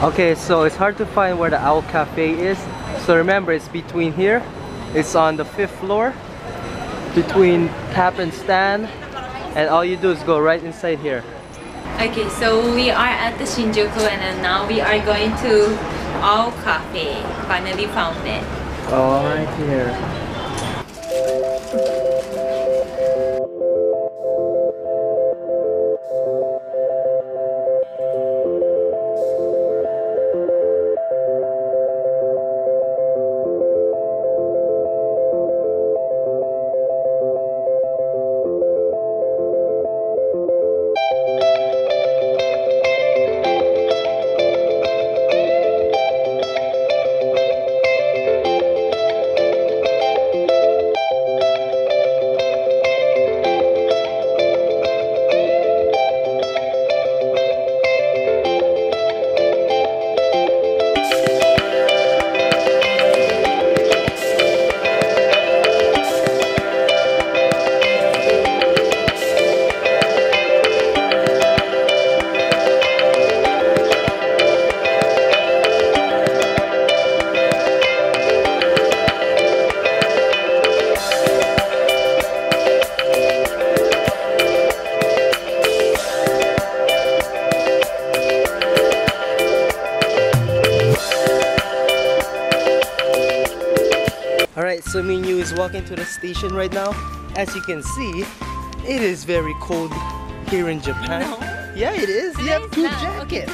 Okay, so it's hard to find where the Owl Cafe is. So remember, it's between here. It's on the fifth floor. Between Tap and Stand. And all you do is go right inside here. Okay, so we are at the Shinjuku and now we are going to our cafe. Finally found it. Oh, right here. Alright, so Minyu is walking to the station right now. As you can see, it is very cold here in Japan. No. Yeah, it is. You have two jackets.